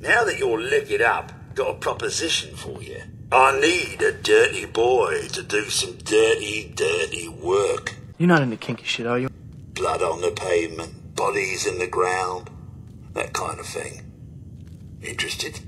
Now that you're liquored up, got a proposition for you. I need a dirty boy to do some dirty, dirty work. You're not into kinky shit, are you? Blood on the pavement, bodies in the ground, that kind of thing. Interested?